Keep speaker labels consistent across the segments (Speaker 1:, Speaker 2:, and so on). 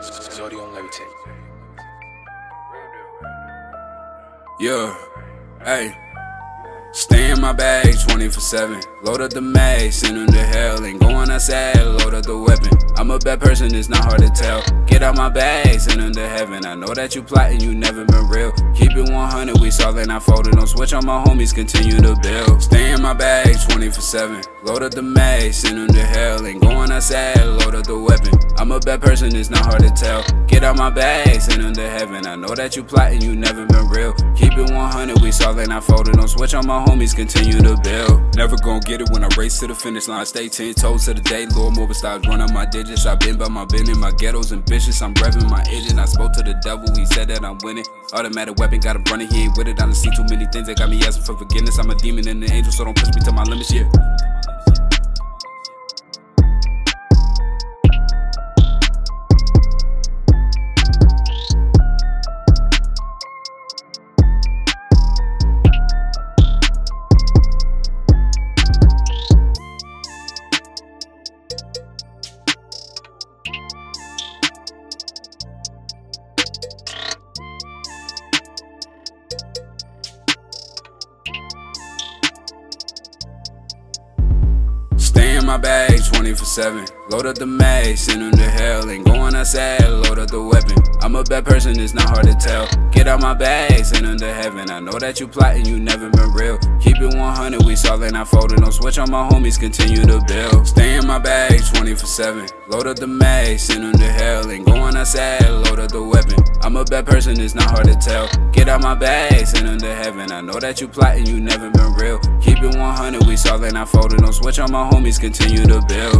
Speaker 1: Zodi.
Speaker 2: Yeah, hey. Stay in my bag 24 7. Load up the mag, send them to hell. Ain't going outside, load up the weapon. I'm a bad person, it's not hard to tell. Get out my bag, send them to heaven. I know that you plotting, you never been real. Keep it 100, we solid, I folded. Don't switch on my homies, continue to build. Stay in my bag 24 7. Load up the mag, send them to hell. Ain't going outside, load up the weapon. I'm a bad person, it's not hard to tell. Get out my bag, send them to heaven. I know that you plotting, you never been real. Keep it 100, we solid, I folded. Don't switch on my homies, continue to build. Never gon' get it when I race to the finish line. Stay 10 toes to the day, Lord Mobile styles, run up my digits. I've been by my business, my ghettos ambitious. I'm revving my engine. I spoke to the devil, he said that I'm winning. Automatic weapon, got him running, he ain't with it. I done seen too many things that got me asking for forgiveness. I'm a demon and an angel, so don't push me to my limits, yeah. My bag 24 7. Load up the mag, send them to hell. Ain't going outside, load up the weapon. I'm a bad person, it's not hard to tell. Get out my bag, send them to heaven. I know that you plotting, you never been real. Keep it 100, we solid, I folded. Don't switch on my homies, continue to build. Stay in my bag 24 7. Load up the mag, send them to hell. Ain't going outside, load up the weapon. I'm a bad person, it's not hard to tell. Get out my bag, send them to heaven. I know that you plotting, you never been real. Keep it 100, we solid, I folded. Don't switch on my homies, continue to build. Stay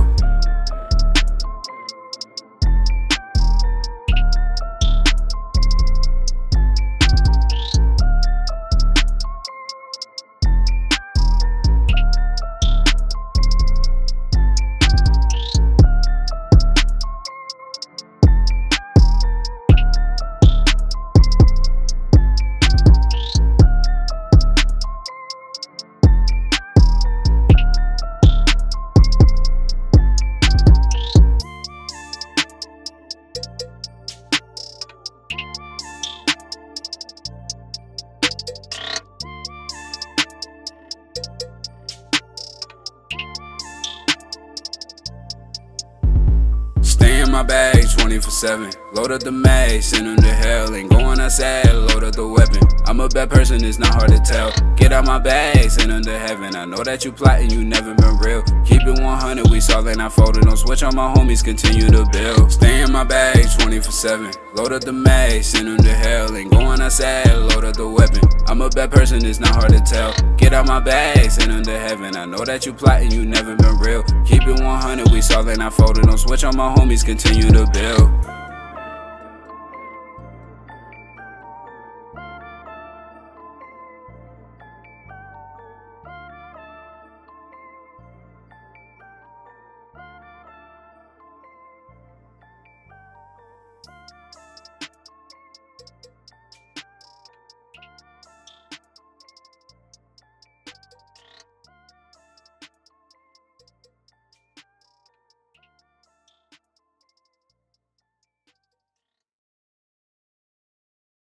Speaker 2: my bag 24 7. Load up the mag, send them to hell. Ain't going outside, load up the weapon. I'm a bad person, it's not hard to tell. Get out my bag, send them to heaven. I know that you plotting, you never been real. Keep it 100, we solid, I folded. Don't switch on my homies, continue to build. Stay in my bag 24 7. Load up the mag, send them to hell. Ain't going outside, up the weapon. I'm a bad person, it's not hard to tell. Get out my bag, send under heaven. I know that you plotting, you never been real. Keep it 100, we solid, I folded. Don't switch on my homies, continue to build.